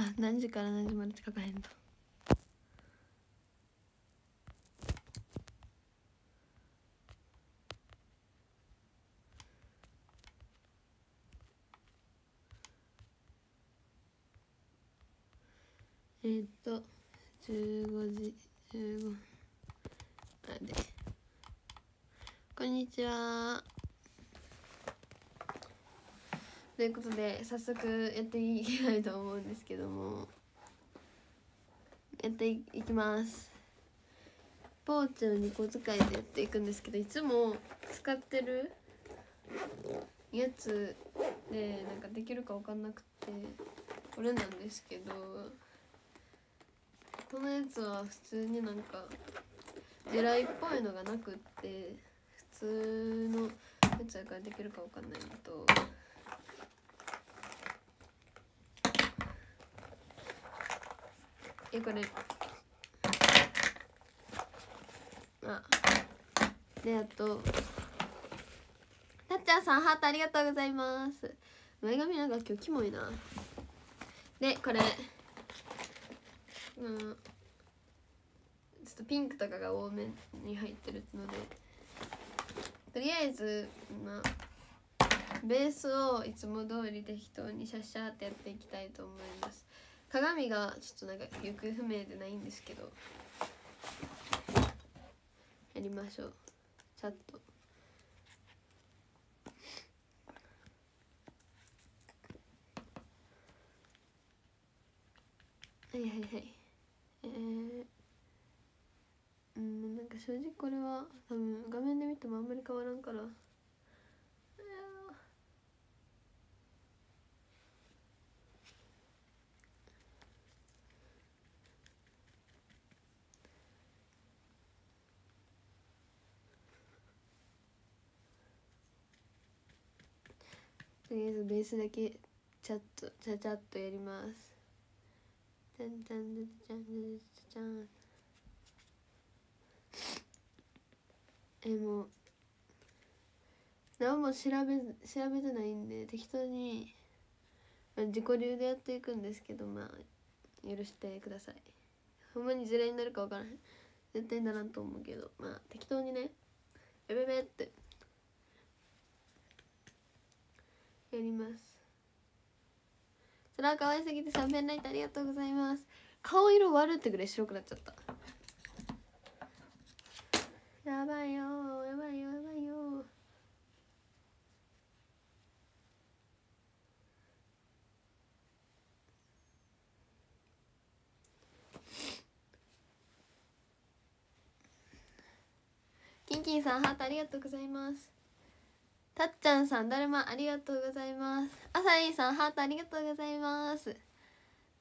あ何時から何時までって書かへんとえーっと15時15あでこんにちはということで早速やっていきたいと思うんですけども。やっていきます。ポーチの2個使いでやっていくんですけどいつも使ってるやつでなんかできるか分かんなくてこれなんですけどこのやつは普通になんか地雷っぽいのがなくって普通のやつやからできるか分かんないのとえこれ。あ。であと。たっちゃんさんハートありがとうございます。前髪なんか今日キモいな。でこれ。うんちょっとピンクとかが多めに入ってるので。とりあえずまあ。ベースをいつも通り適当にシャッシャーってやっていきたいと思います。鏡がちょっとなんか行方不明でないんですけどやりましょう。ちゃっとはいはいはい。えー、うんなんか正直これは多分画面で見てもあんまり変わらんから。とりあえずベースだけちゃっとちゃちゃっとやります。じゃんじゃんじゃんじゃんじゃんえもう。何も調べ調べてないんで適当にまあ自己流でやっていくんですけどまあ許してください。ほんまに地雷になるか分からへん。絶対ならんと思うけどまあ適当にねベベベってやりますそれは可愛すぎて3遍ライトありがとうございます。顔色悪ってぐらい白くなっちゃった。やばいよやばいよやばいよ。キンキンさんハートありがとうございます。たっちゃんさんだるまありがとうございます。あさりさんハートありがとうございます。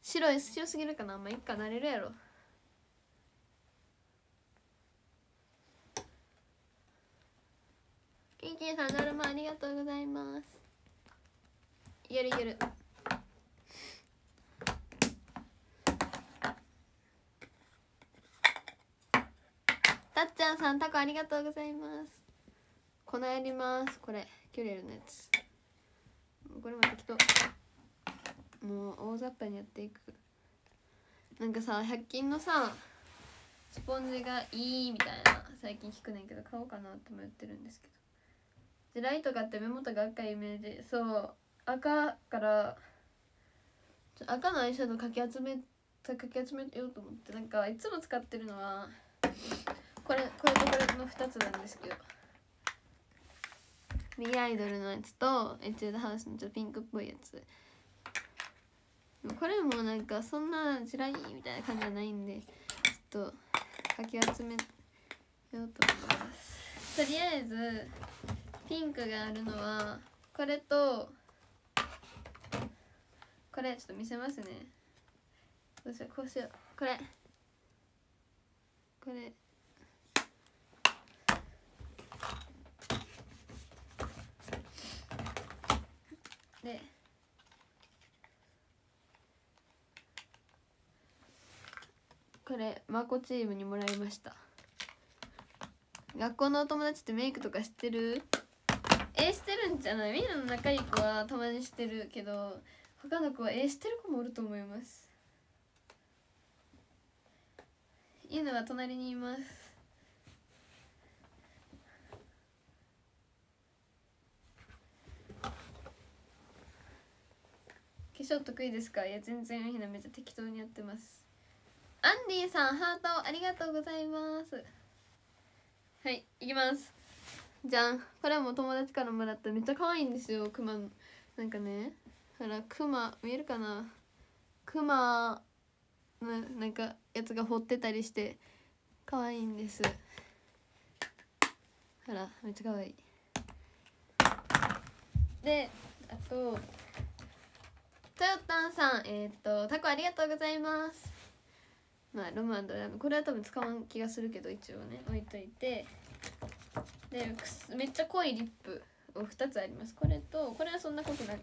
白い白すぎるかな？まあいっかなれるやろ。キンキンさんだるまありがとうございます。いけるいける。たっちゃんさんタコありがとうございます。粉やります。これキュレルのやつ。これも適当。もう大雑把にやっていく。なんかさ100均のさスポンジがいいみたいな最近聞くねんけど買おうかなって迷ってるんですけど。でライトがあって目元が赤いイメージそう赤から赤のアイシャドウかき集めかき集めようと思って。なんかいつも使ってるのはこれこれとこれの2つなんですけど。ミアイドルのやつとエチュードハウスのちょっとピンクっぽいやつ。これもなんかそんな地雷みたいな感じじゃないんでちょっとかき集めようと思います。とりあえずピンクがあるのはこれとこれちょっと見せますね。どうしようこうしよう。これ。これ。でこれまこチームにもらいました。学校のお友達ってメイクとか知ってる？えしてるんじゃない？みんなの仲いい子はたまにしてるけど他の子はえしてる子もおると思います。犬は隣にいます。化粧得意ですか？いや全然ひなめっちゃ適当にやってます。アンディさんハートありがとうございます。はいいきます。じゃん。これはもう友達からもらった。めっちゃ可愛いんですよ。クマなんかね。ほらクマ見えるかな？クマななんかやつが掘ってたりして。可愛いんです。ほらめっちゃ可愛い。であとトヨタンさんえー、っとタコありがとうございます。まあロマンドラムこれは多分使わん気がするけど一応ね置いといて。でめっちゃ濃いリップを2つあります。これとこれはそんな濃くない。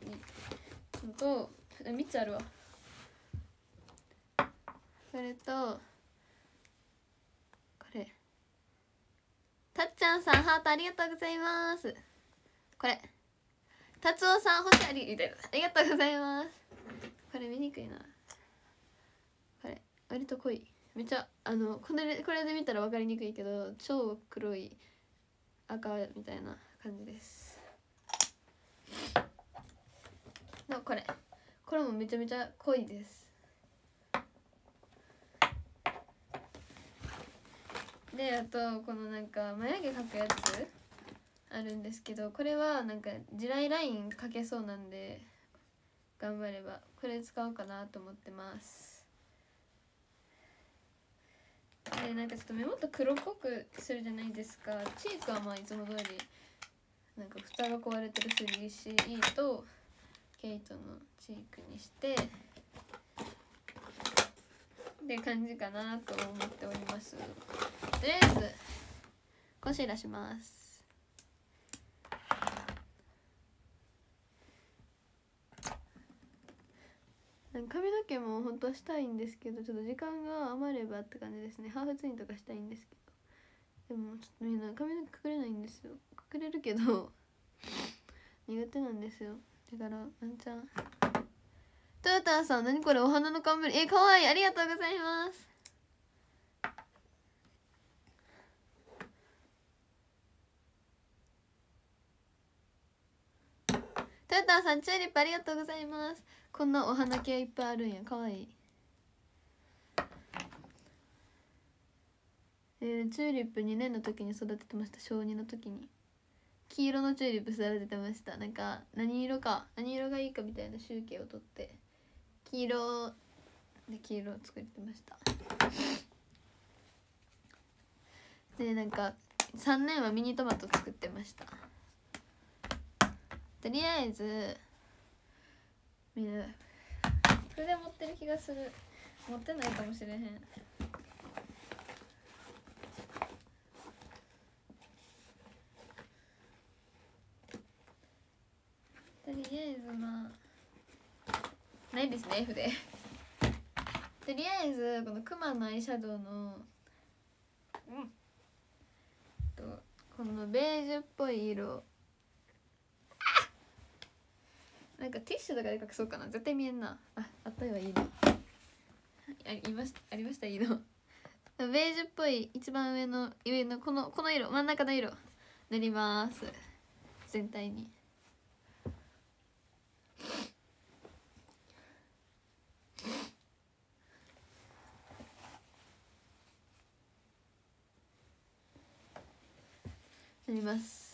と3つあるわ。それとこれ。たっちゃんさんハートありがとうございます。これ。達夫さん星あり。みたいな。ありがとうございます。これ見にくいな。これ割と濃い。めっちゃあのこれこれで見たら分かりにくいけど超黒い赤みたいな感じです。のこれこれもめちゃめちゃ濃いです。であとこのなんか眉毛描くやつあるんですけどこれはなんか地雷ライン描けそうなんで頑張ればこれ使おうかなと思ってます。でなんかちょっと目元黒っぽくするじゃないですか。チークはまあいつも通りなんか蓋が壊れてる 3CE とケイトのチークにしてって感じかなと思っております。とりあえずコンシーラーします。髪の毛も本当はしたいんですけどちょっと時間が余ればって感じですね。ハーフツインとかしたいんですけど。でもちょっとみんな髪の毛隠れないんですよ。隠れるけど。苦手なんですよ。だからワンちゃんトヨタさん何これ？お花の冠。えかわいい。ありがとうございます。トヨタさんチューリップありがとうございます。こんなお花系いっぱいあるんや。かわい。いえー、チューリップ2年の時に育ててました。小2の時に。黄色のチューリップ育ててました。なんか何色か何色がいいかみたいな集計を取って。黄色で黄色を作ってました。でなんか3年はミニトマト作ってました。とりあえずみんな筆持ってる気がする。持ってないかもしれへん。とりあえずまあないですね筆とりあえずこのクマのアイシャドウのうん。とこのベージュっぽい色なんかティッシュとかで隠そうかな。絶対見えんな。ああったはいいのありましたありましたいいの。ベージュっぽい一番上の上のこのこの色。真ん中の色。塗ります。全体に。塗ります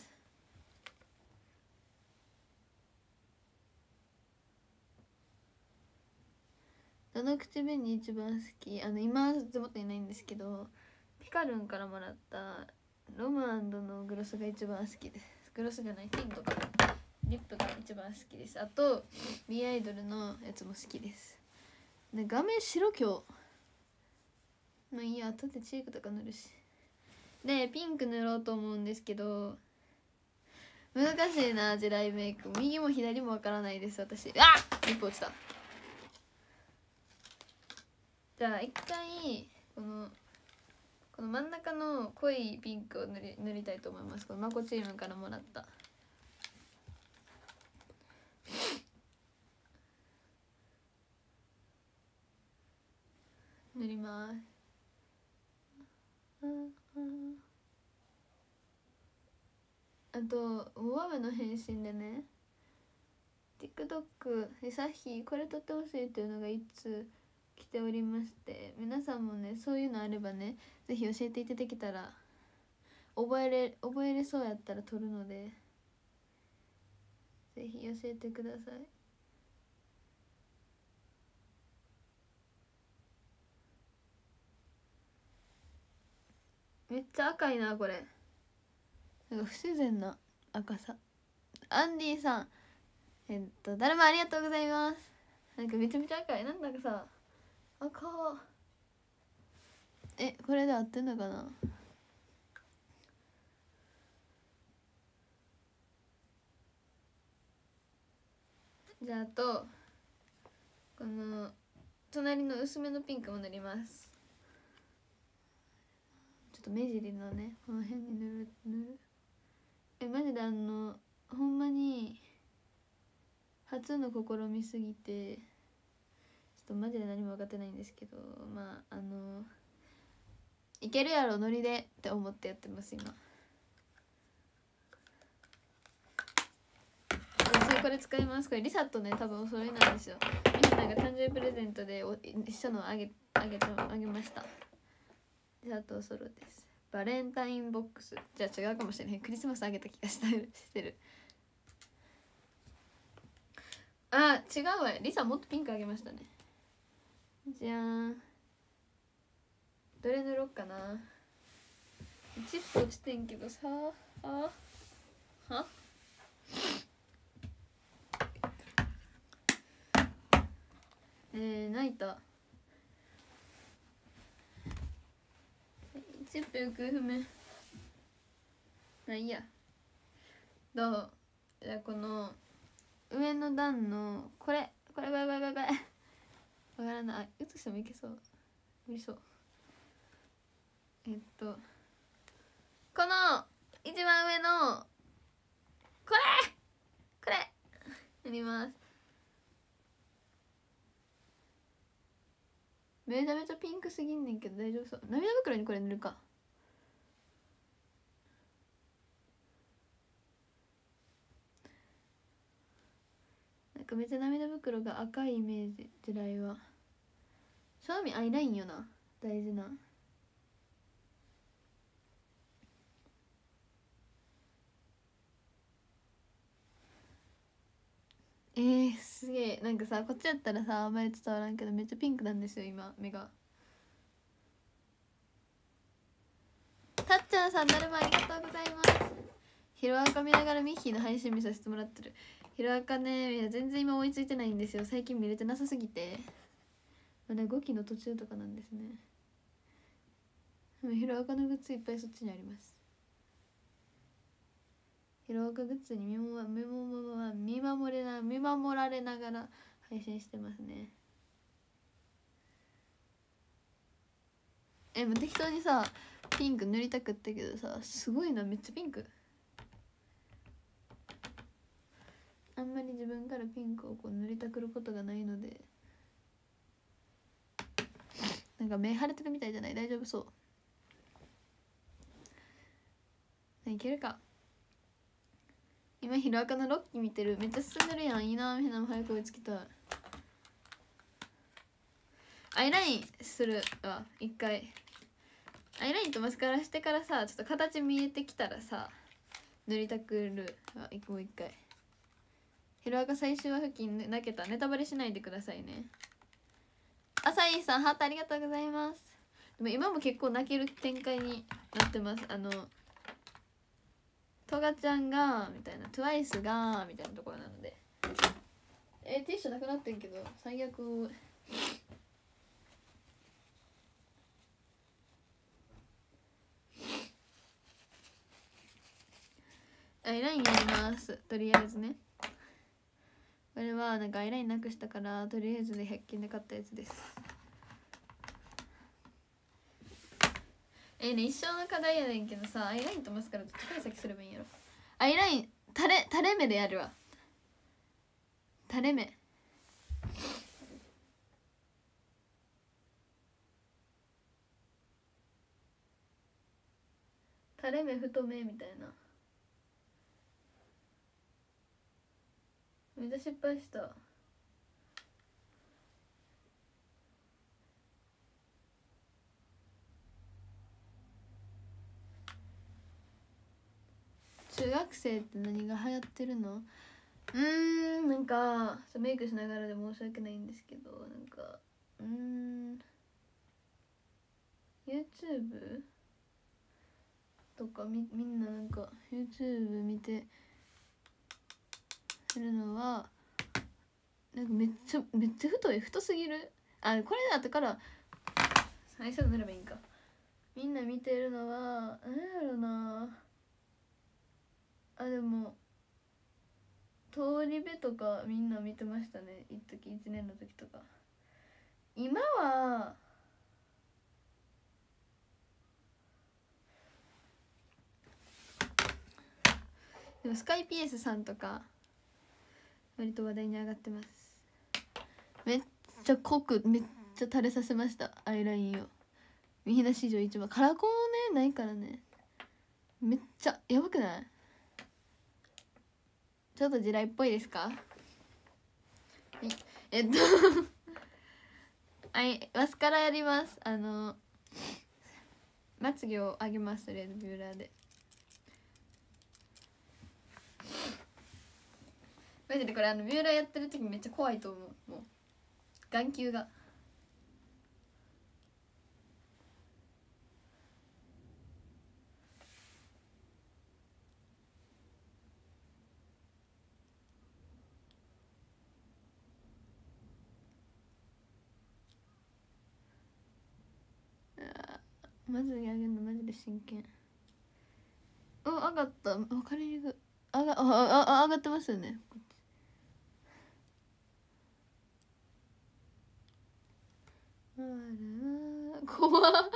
どの口紅一番好き。あの今手元にないんですけどピカルンからもらったロムアンドのグロスが一番好きです。グロスじゃないティントかリップが一番好きです。あと B アイドルのやつも好きです。で画面白今日まあいいや後でチークとか塗るし。でピンク塗ろうと思うんですけど難しいな地雷メイク。右も左もわからないです私。あっ！リップ落ちた。じゃあ一回このこの真ん中の濃いピンクを塗り塗りたいと思います。このマコチームからもらった。塗ります。あと大雨の返信でね TikTok でさっきこれ撮ってほしいっていうのがいつ来ておりまして皆さんもねそういうのあればね是非教えていただけたら覚えれ覚えれそうやったら撮るので是非教えてください。めっちゃ赤いなこれ。なんか不自然な赤さ。アンディさん。えっと誰もありがとうございます。なんかめちゃめちゃ赤い。なんだかさ赤えこれで合ってんのかな？じゃああとこの隣の薄めのピンクも塗ります。ちょっと目尻のねこの辺に塗る塗る？えマジであのほんまに初の試みすぎてっとマジで何も分かってないんですけどまああのいけるやろノリでって思ってやってます今。私これ使います。これリサットね多分お揃いなんですよ。みんなが誕生日プレゼントでお一緒のあげあげあげました。リサットお揃いです。バレンタインボックス。じゃあ違うかもしれない。クリスマスあげた気がしたしてる。あ違うわ。リサもっとピンクあげましたね。じゃん。どれ塗ろうかな。チップ落ちてんけどさあは？えー、泣いた。チップ行方不明まあいいや。どう？じゃあこの上の段のこれ。これこれこれこれこれわからない。写してもいけそう。無理そう。えっと。この一番上のこれ！これ！やります。めちゃめちゃピンクすぎんねんけど大丈夫そう。涙袋にこれ塗るか。かめっちゃ涙袋が赤いイメージ地雷は。正味アイラインよな。大事な。えー、すげえ。なんかさこっちやったらさあんまり伝わらんけどめっちゃピンクなんですよ今目が。たっちゃんさんだるまありがとうございます。ヒロアカ見ながらミッヒーの配信見させてもらってる。ヒロアカね。いや全然今追いついてないんですよ。最近見れてなさすぎて。まだ5期の途中とかなんですね。でもヒロアカのグッズいっぱいそっちにあります。ヒロアカグッズに見守見守見守れな見守られながら配信してますね。えもう適当にさピンク塗りたくったけどさすごいなめっちゃピンク。あんまり自分からピンクをこう塗りたくることがないのでなんか目腫れてるみたいじゃない？大丈夫？そう。いけるか。今ヒロアカのロッキー見てる。めっちゃ進んでるやん。いいなみんなも早く追いつきたい。アイラインするわ。一回。アイラインとマスカラしてからさちょっと形見えてきたらさ塗りたくるわ。もう一回。ヒロアカ最終話付近泣けた。ネタバレしないでくださいね。朝井さんハートありがとうございます。でも今も結構泣ける展開になってます。あのトガちゃんがみたいな。TWICE がみたいなところなので。えー、ティッシュなくなってんけど最悪。アイラインやります。とりあえずね。これはなんかアイラインなくしたからとりあえずで100均で買ったやつです。えー、ね一生の課題やねんけどさアイラインとマスカラどっちから先すればいいんやろ。アイライン垂れ垂れ目でやるわ。垂れ目。垂れ目太めみたいなめっちゃ失敗した。中学生って何が流行ってるの？うーんなんかメイクしながらで申し訳ないんですけどなんかうーん。YouTube とかみみんななんか YouTube 見てするのはなんかめっちゃめっちゃ太い太すぎる？あこれだったから最初の塗ればいいんか。みんな見てるのは何やろな。あでも通り部とかみんな見てましたね。一時1年の時とか。今はでもスカイピエスさんとか割と話題に上がってます。めっちゃ濃くめっちゃ垂れさせました。アイラインを。みんな史上一番。カラコンねないからね。めっちゃやばくない？ちょっと地雷っぽいですか？えっとはい。マスカラやります。あのまつげを上げます。レッドビューラーで。マジでこれあのビューラーやってる時めっちゃ怖いと思う。もう眼球が。まず上げるのマジで真剣。お上がった。分かりにく。い上があああ上がってますよね。こっちあら怖っ。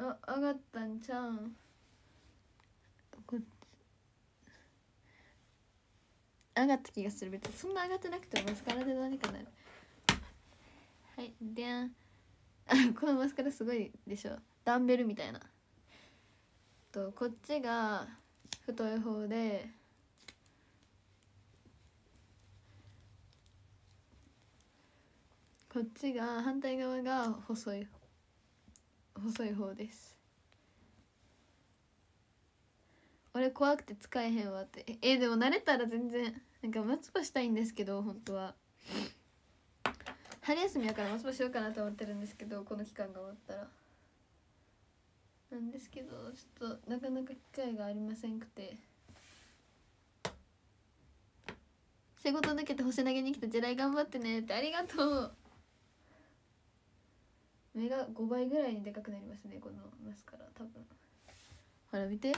あ上がったんちゃうん？上がった気がする。別にそんな上がってなくてもマスカラで何かなる。はいでん。このマスカラすごいでしょ。ダンベルみたいな。とこっちが太い方でこっちが反対側が細い細い方です。俺怖くて使えへんわって。えでも慣れたら全然なんか松葉したいんですけど本当は。春休みやから松葉しようかなと思ってるんですけどこの期間が終わったら。なんですけどちょっとなかなか機会がありませんくて。仕事抜けて星投げに来た地雷頑張ってねってありがとう。目が5倍ぐらいにでかくなりますねこのマスカラ多分。ほら見て。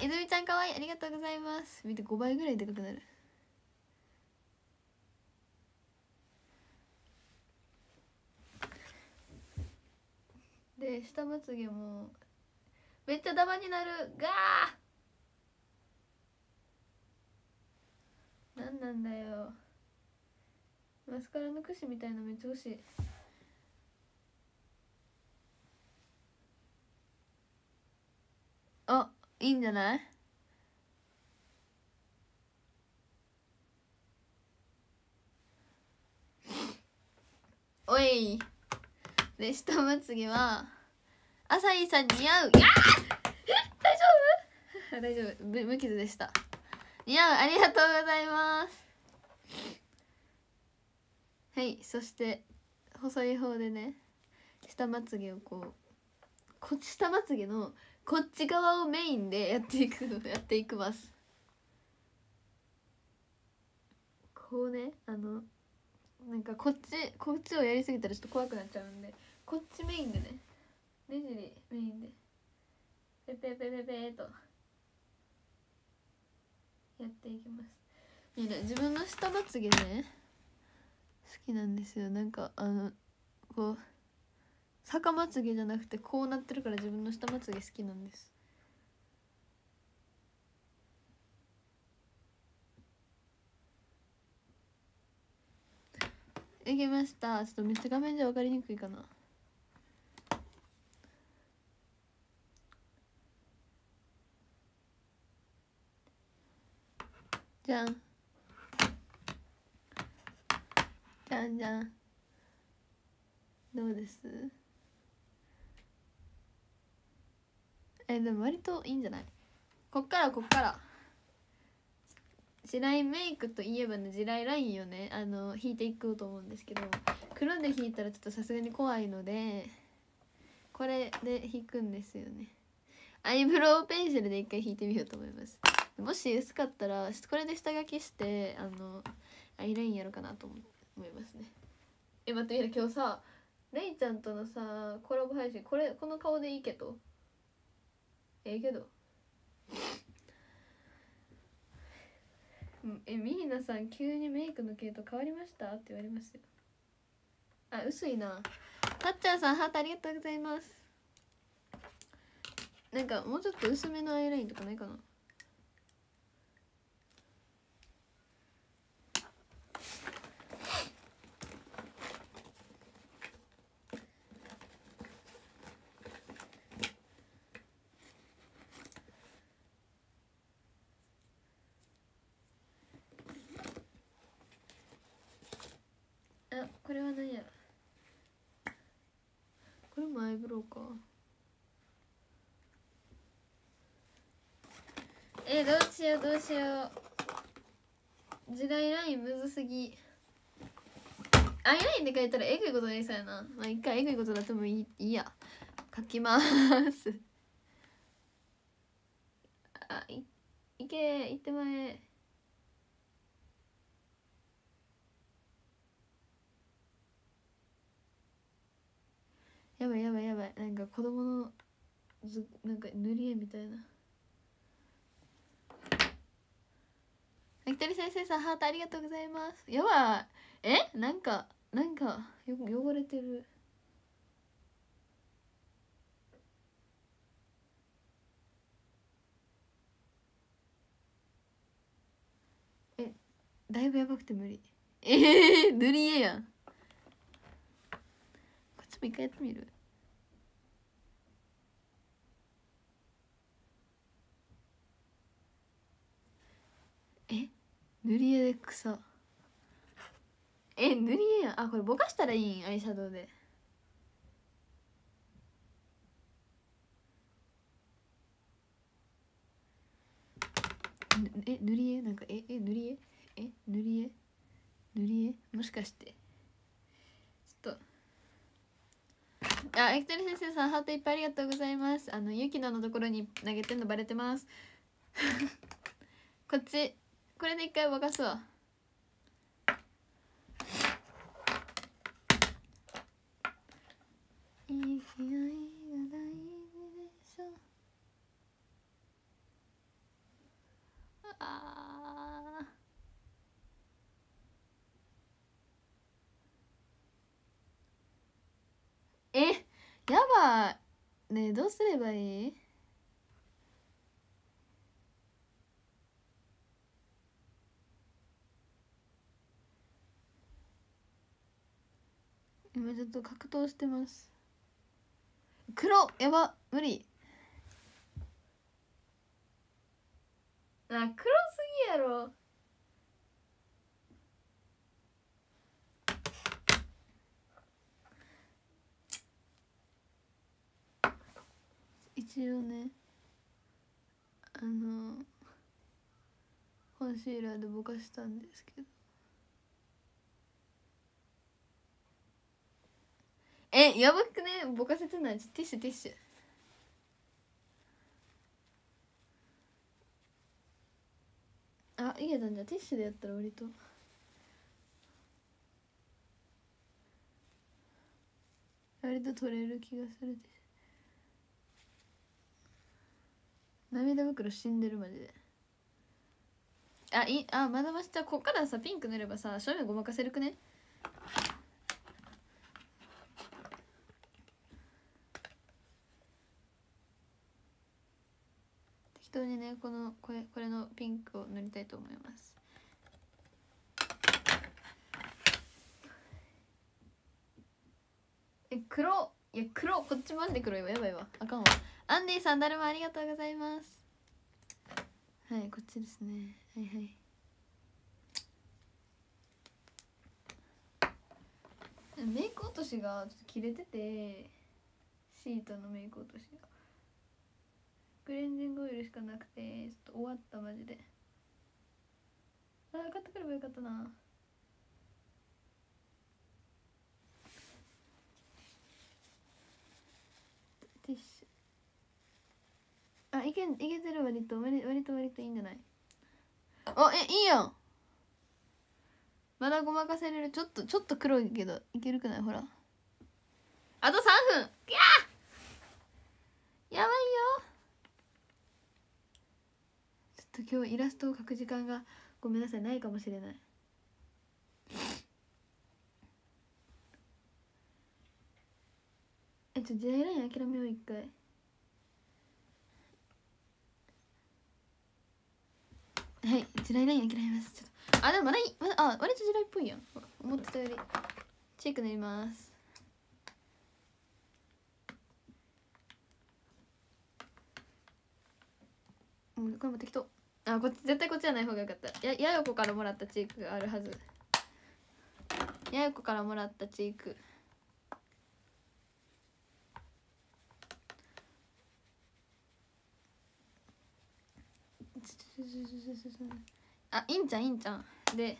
泉ちゃんかわいいありがとうございます。見て5倍ぐらいでかくなる。で下まつげもめっちゃダマになるガーなんなんだよ。マスカラの櫛みたいなめっちゃ欲しい。あいいんじゃない？おい。で下まつげは朝日さん似合う。大丈夫？大丈夫。無無傷でした。似合う。ありがとうございます。はいそして細い方でね下まつげをこうこ下まつげのこっち側をメインでやっていく やっていきます。こうねあのなんかこっちこっちをやりすぎたらちょっと怖くなっちゃうんでこっちメインでね目尻メインでペペペペペとやっていきます。ねね自分の下まつげね好きなんですよ。なんかあのこう逆まつげじゃなくてこうなってるから自分の下まつげ好きなんです。できました。ちょっとめっちゃ画面じゃ分かりにくいかな。じゃん。じゃんじゃん。どうです？えでも割といいんじゃない？こっからこっから。地雷メイクといえばね地雷ラインをね。あの引いていこうと思うんですけど。黒で引いたらちょっとさすがに怖いのでこれで引くんですよね。アイブロウペンシルで一回引いてみようと思います。もし薄かったらこれで下書きしてあのアイラインやろうかなと思いますね。え待ってみ今日さレイちゃんとのさコラボ配信これこの顔でいいけど？ええけど。えミーナさん急にメイクの系統変わりました？って言われますよ。あ薄いな。たっちゃんさんハートありがとうございます。なんかもうちょっと薄めのアイラインとかないかなあこれは何やこれもアイブロウか。えどうしようどうしよう。時代ラインむずすぎ。アイラインで書いたらえぐいことになりそうやな。まあ一回えぐいことだってもいいいいや。書きます。あいいけ行ってまえやばいやばいやばいなんか子供のずなんか塗り絵みたいな。あきたり先生さんハートありがとうございます。やばい。え？なんかなんかよ汚れてる。えだいぶやばくて無理。えー、塗り絵やん。こっちも一回やってみるえ塗り絵で草え塗り絵やん。あこれぼかしたらいいんアイシャドウで。え塗り絵なんかええ塗り絵？え塗り絵？塗り絵？もしかして。ちょっと。あエクトリ先生さんハートいっぱいありがとうございます。あのユキノのところに投げてんのバレてます。こっち。これで一回ぼかすわ。いい気合いが大事でしょ。あー。えやばいねえどうすればいい？今ちょっと格闘してます。黒やば無理。あ黒すぎやろ。一応ねあのコンシーラーでぼかしたんですけどえやばくねぼかせてないティッシュティッシュ。あいけたんじゃティッシュでやったら割と。割と取れる気がするで。涙袋死んでるマジで。あいあまだましじゃこっからさピンク塗ればさ正面ごまかせるくね適当にねこのこれこれのピンクを塗りたいと思います。え黒。いや黒こっちマジで黒いわやばいわ。あかんわ。アンディさんだるまありがとうございます。はいこっちですね。はいはい。メイク落としがちょっと切れててシートのメイク落としが。クレンジングオイルしかなくてちょっと終わったマジで。ああ買ってくればよかったな。ティッシュ。あいけいけてる割と割割と割といいんじゃない？あえいいやん。まだごまかせれる。ちょっとちょっと黒いけどいけるくない？ほら。あと3分。やばいよちょっと今日イラストを描く時間がごめんなさいないかもしれない。えちょ時代ライン諦めよう一回。はい時代ライン諦めます。ちょっと。あでもまだいい。まだあ割と時代っぽいやん。思ってたより。チェック塗ります。うんこれも適当。あこっち絶対こっちじゃない方がよかった。ややよこからもらったチークがあるはず。やよこからもらったチーク。あいいんちゃんいいんちゃん。で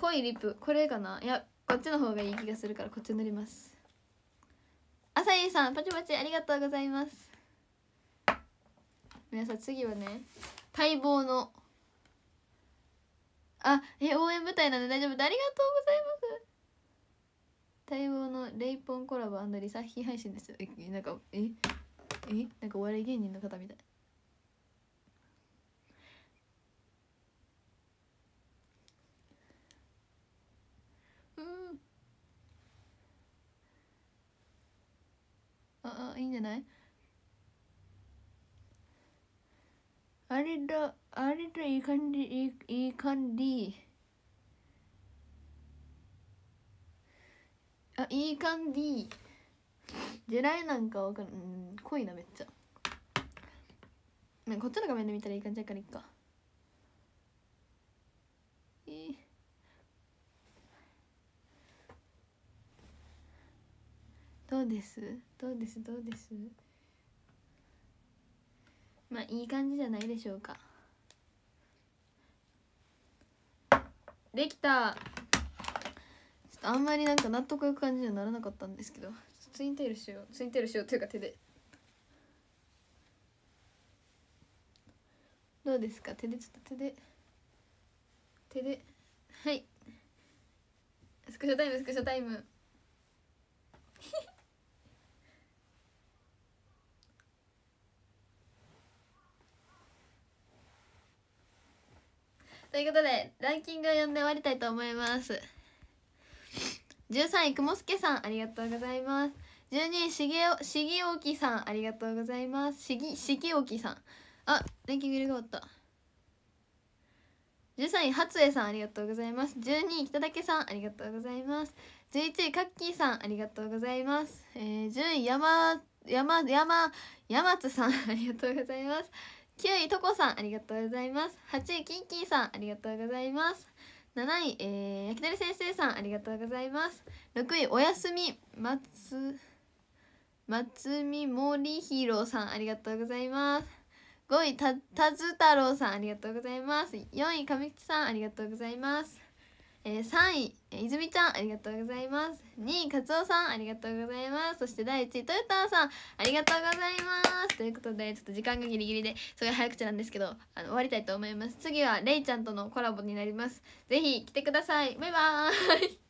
濃いリップ。これかな。いやこっちの方がいい気がするからこっち塗ります。あさいさんパチパチありがとうございます。皆さん次はね待望のあえ応援舞台なんで大丈夫ありがとうございます。待望のレイポンコラボリサヒ配信ですよ。えなんかええなんかお笑い芸人の方みたい。うん。ああいいんじゃない？あれだあれだいい感じいいいい感じ。あいい感じ。ジェライなんかわかる。うん濃いなめっちゃ。ねこっちの画面で見たらいい感じやからいっか。えー。どうです？どうです？どうです？まあいい感じじゃないでしょうか。できた。ちょっとあんまりなんか納得いく感じにはならなかったんですけど。ツインテールしよう。ツインテールしようというか手で。どうですか？手でちょっと手で。手で。はい。スクショタイムスクショタイムということでランキングを読んで終わりたいと思います。13位くもすけさんありがとうございます。12位しげおしぎおきさんありがとうございます。しぎしぎおきさん。あランキング入れ替わった13位初江さんありがとうございます。12位北竹さんありがとうございます。11位カッキーさんありがとうございます、えー、10位山山山山津さん ありがとうございます。9位とこさんありがとうございます。8位キンキンさんありがとうございます。7位、えー、焼き鳥先生さんありがとうございます。6位おやすみ松松見森弘さんありがとうございます。5位たたず太郎さんありがとうございます。4位上吉さんありがとうございます。えー、3位、泉ちゃんありがとうございます。2位カツオさんありがとうございます。そして第1位トヨタさんありがとうございます。ということでちょっと時間がギリギリですごい早口なんですけどあの終わりたいと思います。次はれいちゃんとのコラボになります。ぜひ来てください。バイバーイ。